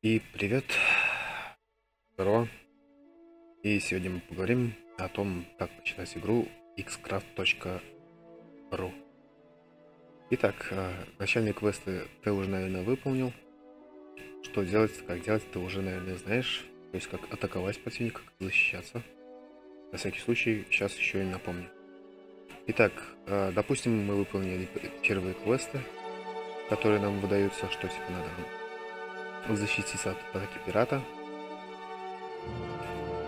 И привет, здорово. И сегодня мы поговорим о том, как начинать игру xcraft.ru. Итак, э, начальные квесты ты уже, наверное, выполнил. Что делать, как делать, ты уже, наверное, знаешь. То есть, как атаковать противника, как защищаться. На всякий случай, сейчас еще и напомню. Итак, э, допустим, мы выполнили первые квесты, которые нам выдаются, что типа надо защититься от атаки пирата.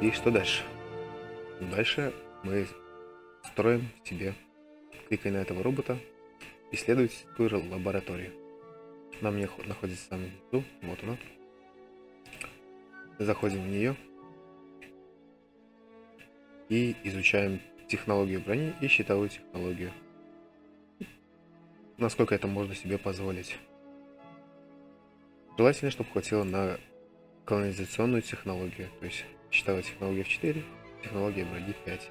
И что дальше? Дальше мы строим себе, кликая на этого робота, исследовательскую лабораторию. Она мне находится там внизу, вот она. Заходим в нее и изучаем технологию брони и щитовую технологию. Насколько это можно себе позволить. Желательно, чтобы хватило на колонизационную технологию, то есть считала технология в 4, технология брони 5.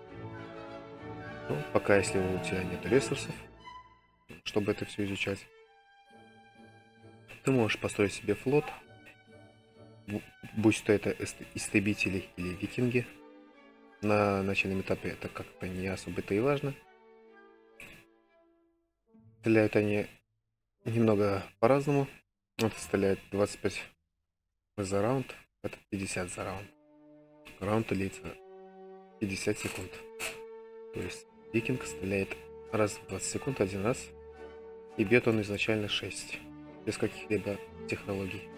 Ну, пока если у тебя нет ресурсов, чтобы это все изучать, ты можешь построить себе флот, будь то это истребители или викинги. На начальном этапе это как-то не особо-то и важно. Стреляют они немного по-разному. Это стреляет 25 за раунд, это 50 за раунд. Раунд длится 50 секунд. То есть викинг стреляет раз в 20 секунд один раз, и бьет он изначально 6, без каких-либо технологий.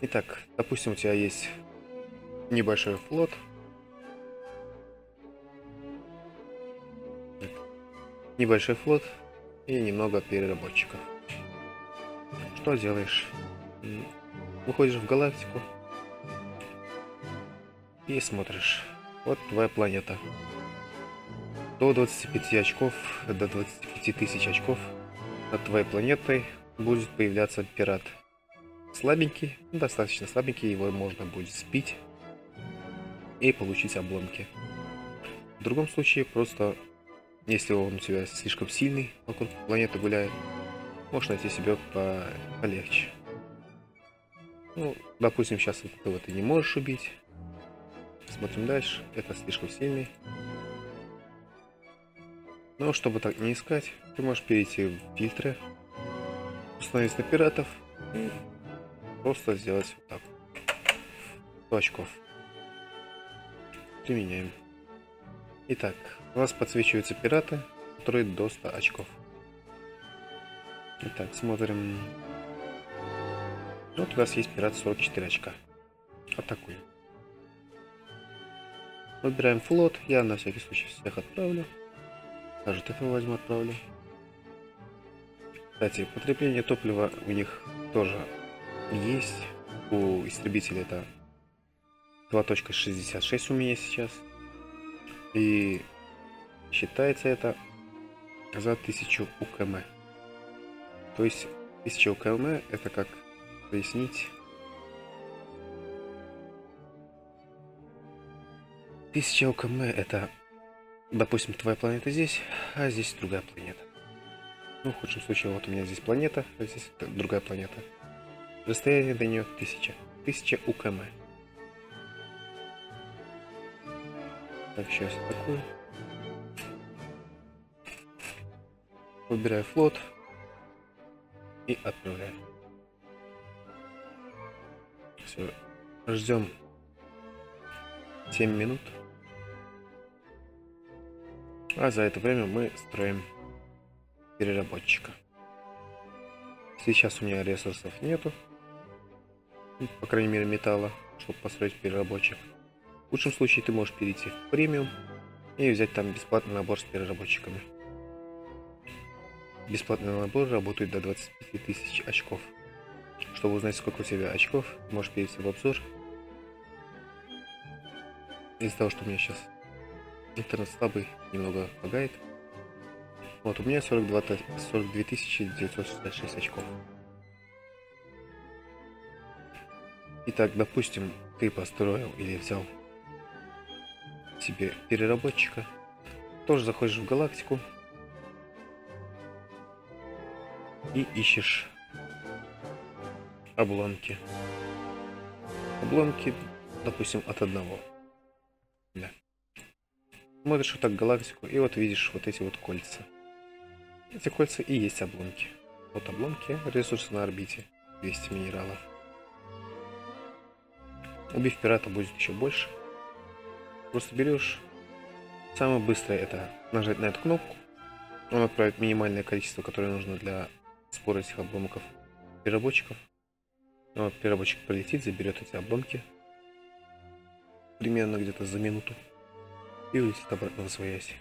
Итак, допустим, у тебя есть небольшой флот. Небольшой флот и немного переработчиков. Что делаешь? Выходишь в галактику и смотришь. Вот твоя планета. До 25 очков, до 25 тысяч очков над твоей планетой будет появляться пират. Слабенький, достаточно слабенький, его можно будет спить и получить обломки. В другом случае, просто если он у тебя слишком сильный, вокруг планеты гуляет, можно найти себе по полегче. Ну, допустим, сейчас ты вот и не можешь убить. Смотрим дальше. Это слишком сильный. Но чтобы так не искать, ты можешь перейти в фильтры, установить на пиратов и просто сделать вот так. 100 очков. Применяем. Итак, у нас подсвечиваются пираты, которые до 100 очков. Итак, смотрим. Вот у нас есть пират 44 очка. Атакуем. Выбираем флот. Я на всякий случай всех отправлю. Даже этого возьму отправлю. Кстати, потребление топлива у них тоже есть. У истребителя это 2.66 у меня сейчас. И считается это за 1000 УКМ. То есть 1000 УКМ это как пояснить. Тысяча УКМ это, допустим, твоя планета здесь, а здесь другая планета. Ну, в худшем случае, вот у меня здесь планета, а здесь другая планета. Расстояние до нее тысяча. Тысяча УКМ. Так, сейчас такую. Выбираю флот и отправляем. Все, ждем 7 минут. А за это время мы строим переработчика. Сейчас у меня ресурсов нету. По крайней мере металла, чтобы построить переработчик. В лучшем случае ты можешь перейти в премиум и взять там бесплатный набор с переработчиками. Бесплатный набор работает до 25 тысяч очков. Чтобы узнать, сколько у тебя очков, можешь перейти в обзор. Из-за того, что у меня сейчас интернет слабый, немного лагает. Вот, у меня 42, 42 966 очков. Итак, допустим, ты построил или взял себе переработчика. Тоже заходишь в галактику, и ищешь обломки. Обломки, допустим, от одного. Да. Смотришь вот так галактику, и вот видишь вот эти вот кольца. Эти кольца и есть обломки. Вот обломки, ресурсы на орбите, 200 минералов. Убив пирата будет еще больше. Просто берешь. Самое быстрое это нажать на эту кнопку. Он отправит минимальное количество, которое нужно для сбора этих обломков переработчиков. Ну, вот переработчик полетит, заберет эти обломки. Примерно где-то за минуту. И улетит обратно в своясь.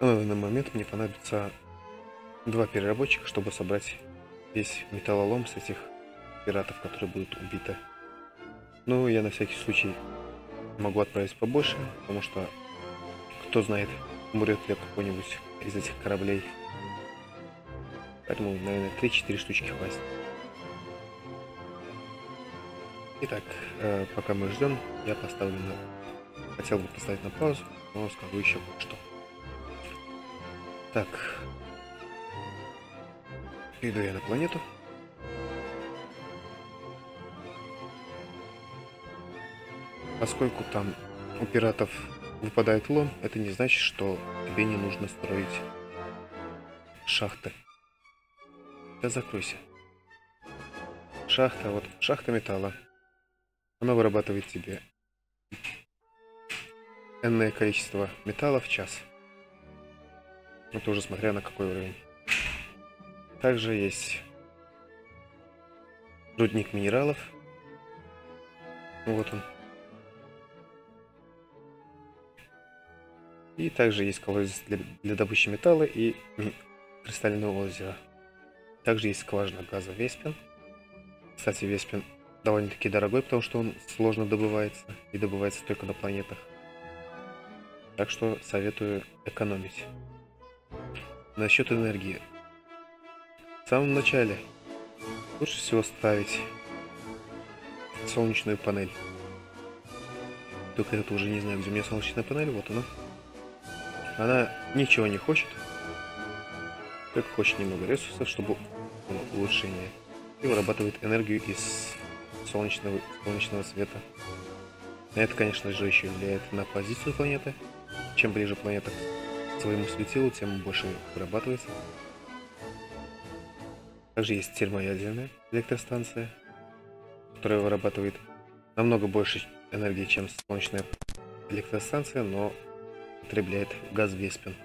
На данный момент мне понадобится два переработчика, чтобы собрать весь металлолом с этих пиратов, которые будут убиты. Ну, я на всякий случай могу отправить побольше, потому что кто знает, умрет ли какой-нибудь из этих кораблей. Поэтому, наверное, 3-4 штучки хватит. Итак, э, пока мы ждем, я поставлю на... Хотел бы поставить на паузу, но скажу еще что. Так. Иду я на планету. Поскольку там у пиратов выпадает лом, это не значит, что тебе не нужно строить шахты. Да закройся. Шахта, вот, шахта металла. Она вырабатывает тебе энное количество металла в час. Это уже смотря на какой уровень. Также есть рудник минералов. Вот он. И также есть колодец для, для добычи металла и кристального озера. Также есть скважина газа Веспин. Кстати, Веспин довольно-таки дорогой, потому что он сложно добывается и добывается только на планетах. Так что советую экономить. Насчет энергии. В самом начале лучше всего ставить солнечную панель. Только это уже не знаю, где у меня солнечная панель, вот она. Она ничего не хочет, только хочет немного ресурсов, чтобы улучшение. И вырабатывает энергию из солнечного, солнечного света. Это, конечно же, еще влияет на позицию планеты. Чем ближе планета к своему светилу, тем больше вырабатывается. Также есть термоядерная электростанция, которая вырабатывает намного больше энергии, чем солнечная электростанция, но потребляет газ Веспин.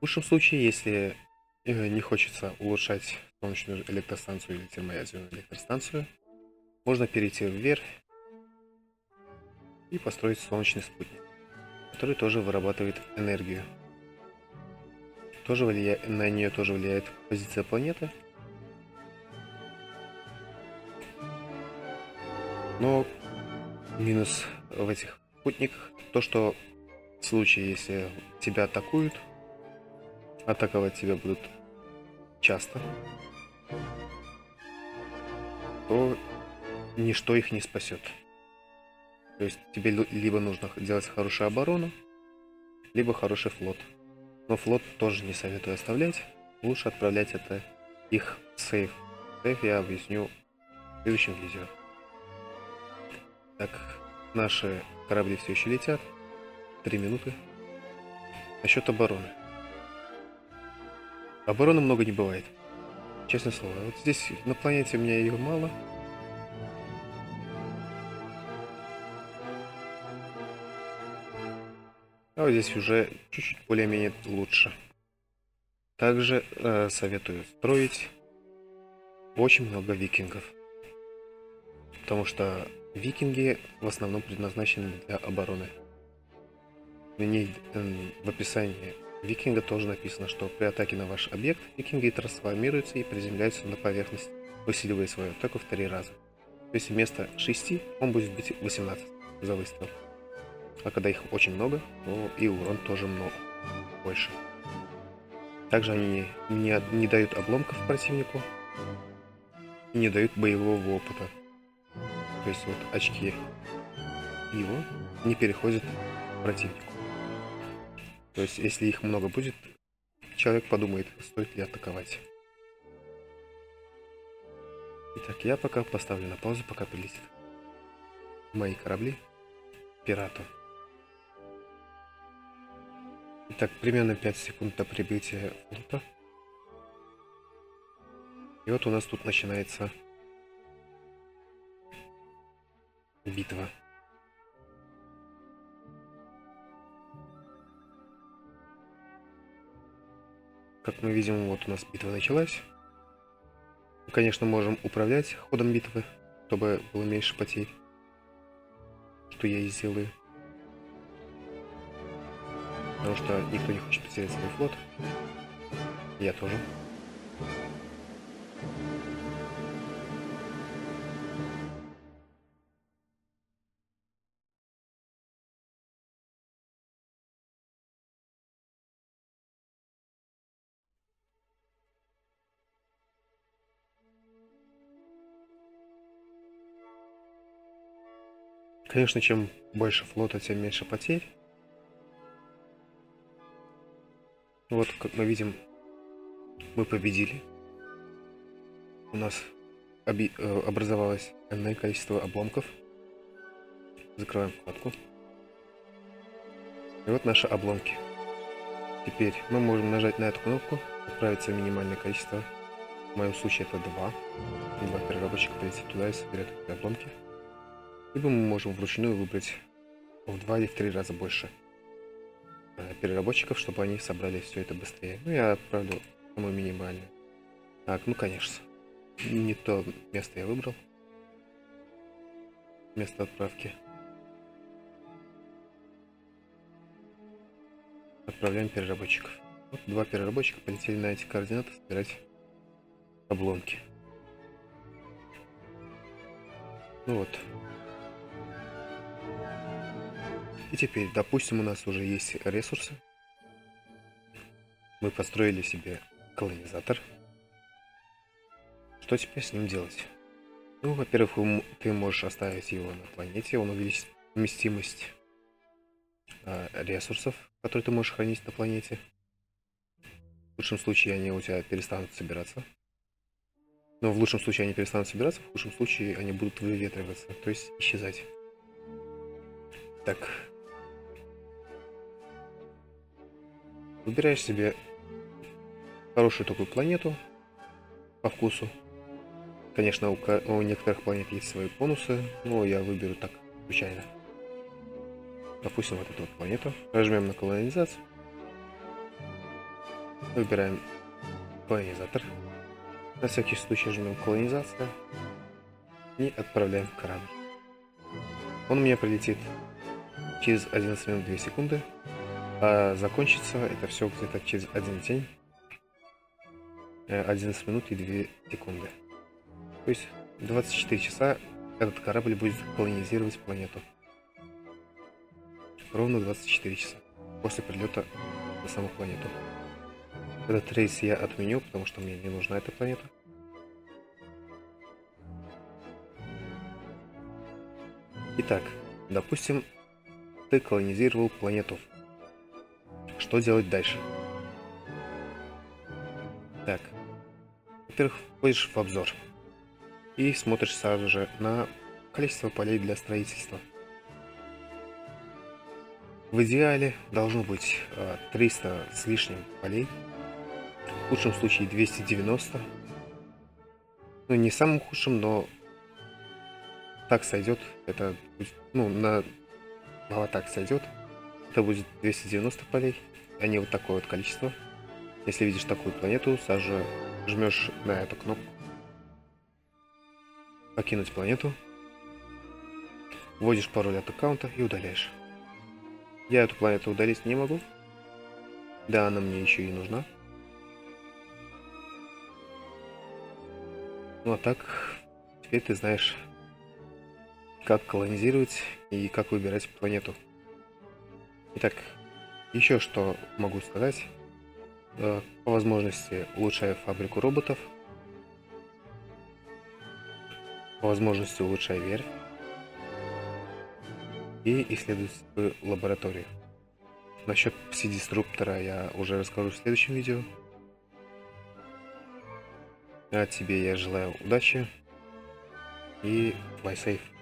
В лучшем случае, если э, не хочется улучшать солнечную электростанцию или термоядерную электростанцию, можно перейти вверх и построить солнечный спутник, который тоже вырабатывает энергию. Тоже влия... На нее тоже влияет позиция планеты. Но минус в этих спутниках то, что в случае, если тебя атакуют, атаковать тебя будут часто, то ничто их не спасет. То есть тебе либо нужно делать хорошую оборону, либо хороший флот. Но флот тоже не советую оставлять. Лучше отправлять это их в сейф. Сейф я объясню в следующем видео. Так, наши корабли все еще летят. Три минуты. Насчет обороны. Обороны много не бывает. Честное слово. Вот здесь на планете у меня ее мало. А вот здесь уже чуть-чуть более-менее лучше. Также э, советую строить очень много викингов. Потому что викинги в основном предназначены для обороны. Мне э, в описании Викинга тоже написано, что при атаке на ваш объект викинги трансформируются и приземляются на поверхность, усиливая свою атаку в три раза. То есть вместо 6 он будет бить 18 за выстрел. А когда их очень много, то и урон тоже много, больше. Также они не, не дают обломков противнику и не дают боевого опыта. То есть вот очки его не переходят противнику. То есть, если их много будет, человек подумает, стоит ли атаковать. Итак, я пока поставлю на паузу, пока прилетит мои корабли пирату. Итак, примерно 5 секунд до прибытия флота. И вот у нас тут начинается битва. Как мы видим, вот у нас битва началась. Мы, конечно, можем управлять ходом битвы, чтобы было меньше потерь. Что я и сделаю. Потому что никто не хочет потерять свой флот. Я тоже. Конечно, чем больше флота, тем меньше потерь. Вот, как мы видим, мы победили. У нас э, образовалось энное количество обломков. Закрываем вкладку. И вот наши обломки. Теперь мы можем нажать на эту кнопку, отправиться в минимальное количество. В моем случае это два. Два переработчика полетит туда и соберет обломки. Либо мы можем вручную выбрать в два или в три раза больше э, переработчиков, чтобы они собрали все это быстрее. Ну, я отправлю самую минимальную. Так, ну, конечно. Не то место я выбрал. Место отправки. Отправляем переработчиков. Вот два переработчика полетели на эти координаты собирать обломки. Ну вот, И теперь, допустим, у нас уже есть ресурсы. Мы построили себе колонизатор. Что теперь с ним делать? Ну, во-первых, ты можешь оставить его на планете, он увеличит вместимость э, ресурсов, которые ты можешь хранить на планете. В лучшем случае они у тебя перестанут собираться. Но в лучшем случае они перестанут собираться, в худшем случае они будут выветриваться, то есть исчезать. Так, Выбираешь себе хорошую такую планету по вкусу. Конечно, у, у некоторых планет есть свои бонусы, но я выберу так случайно. Допустим, вот эту вот планету. Нажмем на колонизацию. Выбираем колонизатор. На всякий случай жмем колонизация. И отправляем корабль. Он у меня прилетит через 11 минут 2 секунды. А закончится это все где-то через один день. 11 э, минут и 2 секунды. То есть 24 часа этот корабль будет колонизировать планету. Ровно 24 часа после прилета на саму планету. Этот рейс я отменю, потому что мне не нужна эта планета. Итак, допустим, ты колонизировал планету что делать дальше? Так. Во-первых, входишь в обзор. И смотришь сразу же на количество полей для строительства. В идеале должно быть 300 а, с лишним полей. В худшем случае 290. Ну, не самым худшим, но так сойдет. Это, ну, на мало так сойдет. Это будет 290 полей а не вот такое вот количество. Если видишь такую планету, сразу жмешь на эту кнопку. Покинуть планету. Вводишь пароль от аккаунта и удаляешь. Я эту планету удалить не могу. Да, она мне еще и нужна. Ну а так, теперь ты знаешь, как колонизировать и как выбирать планету. Итак, еще что могу сказать. Э, по возможности улучшаю фабрику роботов. По возможности улучшаю верь. И исследовательскую лабораторию. Насчет пси-диструптора я уже расскажу в следующем видео. А тебе я желаю удачи и fly safe.